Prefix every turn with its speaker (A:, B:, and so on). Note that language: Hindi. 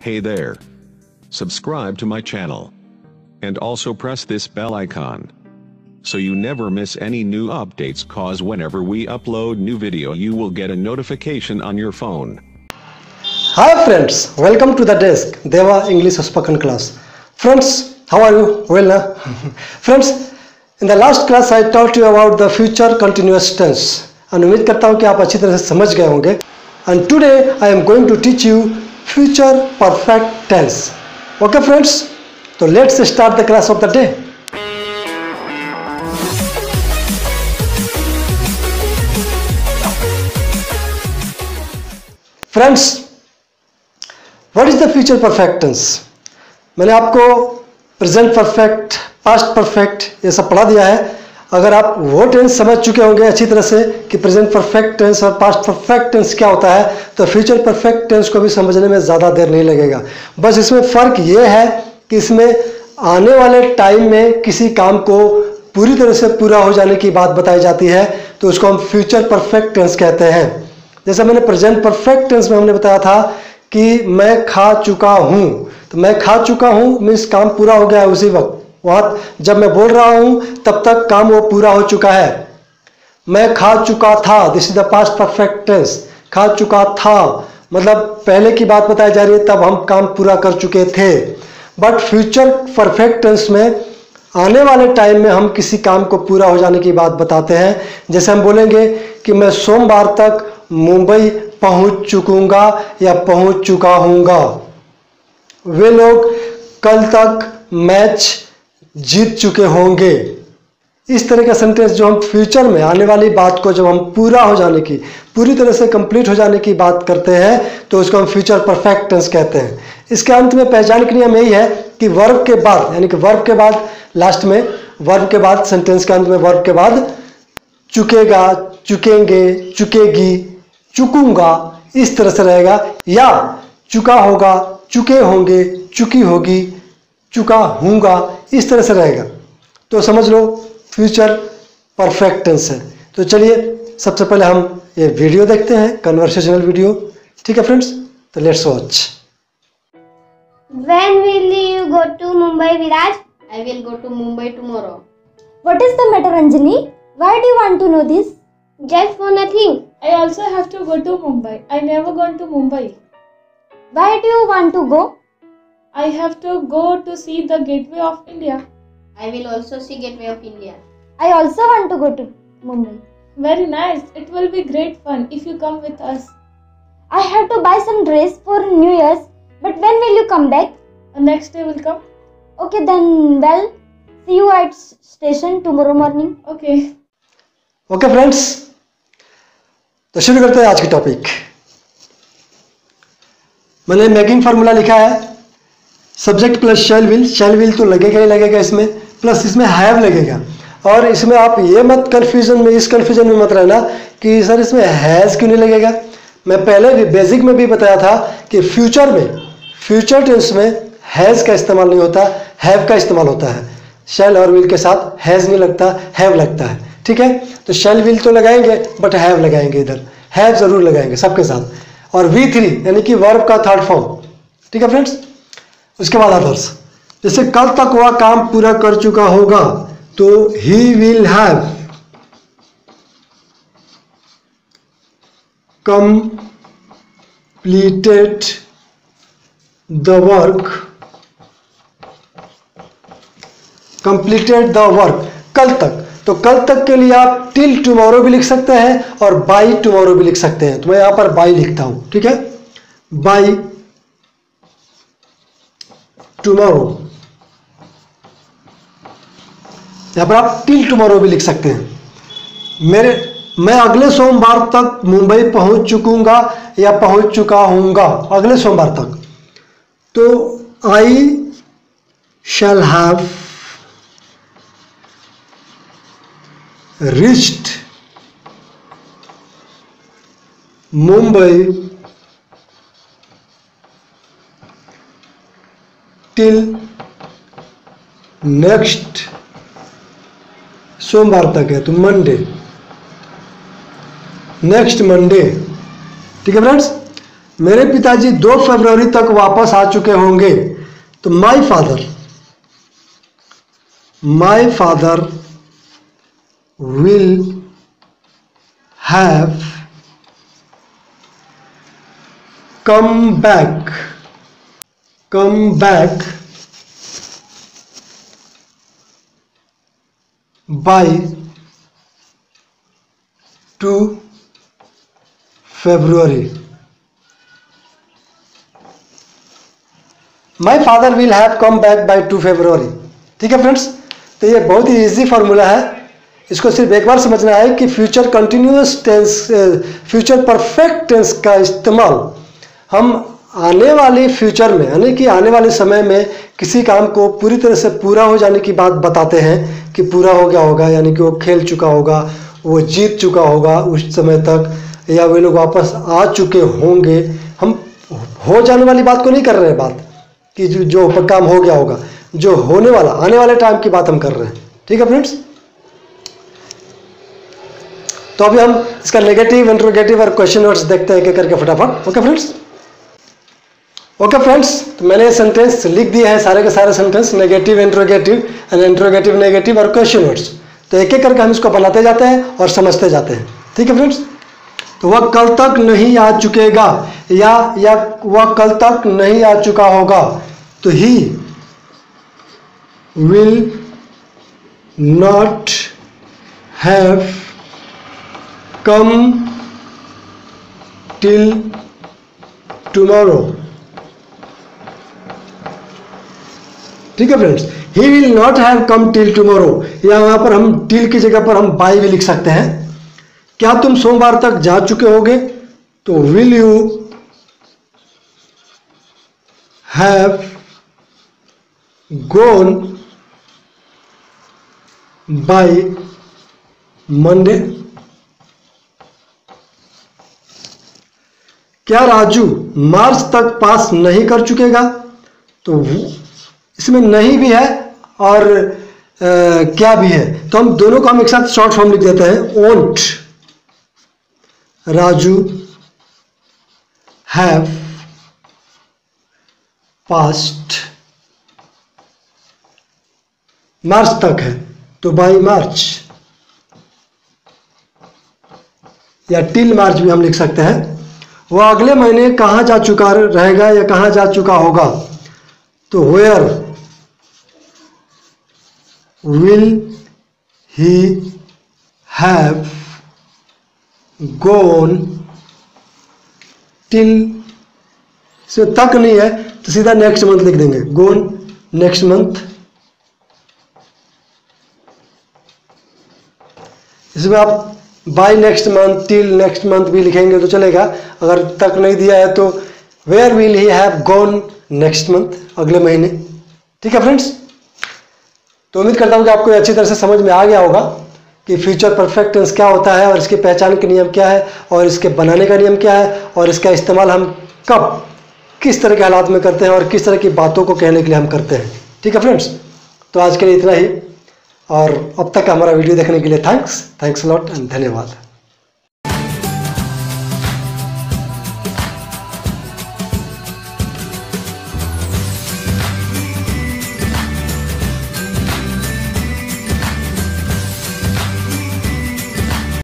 A: Hey there. Subscribe to my channel. And also press this bell icon. So you never miss any new updates cause whenever we upload new video you will get a notification on your phone.
B: Hi friends, welcome to the desk, Deva English spoken class. Friends, how are you? Well, na? friends, in the last class I taught you about the future continuous tense. And उम्मीद करता हूँ कि आप अच्छी तरह से समझ गए होंगे. And today I am going to teach you future perfect tense. Okay friends? So let's start the class of the day. Friends what is the future perfect tense मैंने आपको प्रेजेंट परफेक्ट पास्ट परफेक्ट ये सब पढ़ा दिया है अगर आप वो टेंस समझ चुके होंगे अच्छी तरह से कि प्रेजेंट परफेक्ट टेंस और पास्ट परफेक्ट टेंस क्या होता है तो फ्यूचर परफेक्ट टेंस को भी समझने में ज़्यादा देर नहीं लगेगा। बस इसमें फ़र्क ये है कि इसमें आने वाले टाइम में किसी काम को पूरी तरह से पूरा हो जाने की बात बताई जाती है तो उसको हम फ्यूचर परफेक्ट टेंस कहते हैं। जैसे मैंने प्रेजेंट परफेक्ट टेंस में हमने बताया था कि मैं खा चुका हूँ तो मैं खा चुका हूँ मीन्स काम पूरा हो गया है उसी वक्त। वहाँ जब मैं बोल रहा हूँ, तब तक काम वो पूरा हो चुका है। मैं खा चुका था। This is the past perfect tense खा चुका था। मतलब पहले की बात बताई जा रही है, तब हम काम पूरा कर चुके थे। बट फ्यूचर परफेक्ट टेंस में आने वाले टाइम में हम किसी काम को पूरा हो जाने की बात बताते हैं। जैसे हम बोलेंगे कि मैं सोमवार तक मुंबई पहुँच चुकूँगा या पहुँच चुका हूँगा। वे लोग कल तक मैच जीत चुके होंगे। इस तरह का सेंटेंस जो हम फ्यूचर में आने वाली बात को जब हम पूरा हो जाने की, पूरी तरह से कंप्लीट हो जाने की बात करते हैं तो उसको हम फ्यूचर परफेक्ट टेंस कहते हैं। इसके अंत में पहचान के नियम यही है कि वर्ब के बाद, यानी कि वर्ब के बाद लास्ट में, वर्ब के बाद सेंटेंस के अंत में वर्ब के बाद, चुकेगा, चुकेंगे, चुकेगी, चुकूँगा, इस तरह से रहेगा, या चुका होगा, चुके होंगे, चुकी होगी चुका हूँगा इस तरह से रहेगा तो समझ लो फ्यूचर परफेक्ट टेंस है तो चलिए सबसे पहले हम ये वीडियो देखते हैं कन्वर्सेशनल वीडियो ठीक है फ्रेंड्स तो let's watch
C: When will you go to Mumbai, Viraj?
D: I will go to Mumbai tomorrow.
E: What is the matter, Anjani? Why do you want to know this?
C: Just for nothing.
F: I also have to go to Mumbai. I never gone to Mumbai.
E: Why do you want to go?
F: I have to go to see the Gateway of India.
D: I will also see Gateway of India.
E: I also want to go to Mumbai.
F: Very nice. It will be great fun if you come with us.
E: I have to buy some dress for New Year's. But when will you come back?
F: The next day will come.
E: Okay then, well, see you at s- station tomorrow morning.
F: Okay.
B: Okay friends तो शुरू करते हैं आज की टॉपिक मैंने मेकिंग फार्मूला लिखा है subject plus shall will shall will तो लगेगा ही लगेगा इसमें प्लस इसमें हैव लगेगा। और इसमें आप ये मत कन्फ्यूज़न में, इस कन्फ्यूज़न में मत रहना कि सर इसमें हैज़ क्यों नहीं लगेगा? मैं पहले भी बेसिक में भी बताया था कि फ्यूचर में फ्यूचर टेंस में हैज़ का इस्तेमाल नहीं होता हैव का इस्तेमाल होता है। शेल और विल के साथ हैज़ नहीं लगता हैव लगता है। ठीक है? तो शेल विल तो लगाएँगे बट हैव लगाएँगे इधर। हैव ज़रूर लगाएँगे सबके साथ। और वी थ्री यानी कि वर्ब का थर्ड फॉर्म ठीक है फ्रेंड्स उसके बाद अदर्स जैसे कल तक वह काम पूरा कर चुका होगा तो he will have completed the work completed the work कल तक। तो कल तक के लिए आप टिल टुमारो भी लिख सकते हैं और बाई टुमारो भी लिख सकते हैं। तो मैं यहाँ पर बाई लिखता हूँ। ठीक है? बाई टुमारो यहाँ पर आप टिल टुमारो भी लिख सकते हैं। मेरे, मैं अगले सोमवार तक मुंबई पहुँच चुकूँगा या पहुँच चुका हूँगा, अगले सोमवार तक। तो I shall have reached Mumbai till next सोमवार तक है तो मंडे नेक्स्ट मंडे ठीक है फ्रेंड्स मेरे पिताजी दो फरवरी तक वापस आ चुके होंगे तो my father my father will have come back come back by 2 February. My father will have come back by two February ठीक है फ्रेंड्स तो ये बहुत ही इजी फार्मूला है। इसको सिर्फ़ एक बार समझना है कि future continuous tense future perfect tense का इस्तेमाल हम आने वाले फ्यूचर में, यानी कि आने वाले समय में किसी काम को पूरी तरह से पूरा हो जाने की बात बताते हैं कि पूरा हो गया होगा, यानी कि वो खेल चुका होगा, वो जीत चुका होगा उस समय तक, या वे लोग वापस आ चुके होंगे। हम हो जाने वाली बात को नहीं कर रहे हैं बात, कि जो जो काम हो गया होगा, जो होने वाला, आने वाले टाइम की बात हम कर रहे हैं। ठीक है फ्रेंड्स तो अभी हम इसका नेगेटिव इंट्रोगेटिव और क्वेश्चन वर्ड्स देखते हैं क्या करके फटाफट। ओके फ्रेंड्स ओके फ्रेंड्स तो मैंने सेंटेंस लिख दिए हैं, सारे के सारे sentence negative interrogative and interrogative negative और क्वेश्चन वर्ड्स तो एक एक करके हम इसको बनाते जाते हैं और समझते जाते हैं। ठीक है फ्रेंड्स तो वह कल तक नहीं आ चुकेगा, या या वह कल तक नहीं आ चुका होगा तो he will not have come till tomorrow ठीक है friends he will not have come till tomorrow या वहाँ पर हम टिल की जगह पर हम बाई भी लिख सकते हैं। क्या तुम सोमवार तक जा चुके होगे? तो will you have gone by Monday क्या राजू मार्च तक पास नहीं कर चुकेगा? तो इसमें नहीं भी है और आ, क्या भी है। तो हम दोनों को हम एक साथ शॉर्ट फॉर्म लिख देते हैं। Won't Raju have passed March तक है। तो बाई मार्च या टिल मार्च भी हम लिख सकते हैं। वह अगले महीने कहाँ जा चुका रहेगा या कहाँ जा चुका होगा? तो where will he have gone till से तक नहीं है तो सीधा नेक्स्ट मंथ लिख देंगे। गोन नेक्स्ट मंथ इसमें आप by next month till next month भी लिखेंगे तो चलेगा। अगर तक नहीं दिया है तो where will he have gone next month अगले महीने। ठीक है फ्रेंड्स तो उम्मीद करता हूँ कि आपको अच्छी तरह से समझ में आ गया होगा कि फ्यूचर परफेक्ट टेंस क्या होता है और इसकी पहचान के नियम क्या है और इसके बनाने का नियम क्या है और इसका इस्तेमाल हम कब, किस तरह के हालात में करते हैं और किस तरह की बातों को कहने के लिए हम करते हैं। ठीक है फ्रेंड्स तो आज के लिए इतना ही और अब तक हमारा वीडियो देखने के लिए थैंक्स थैंक्स लॉट एंड धन्यवाद।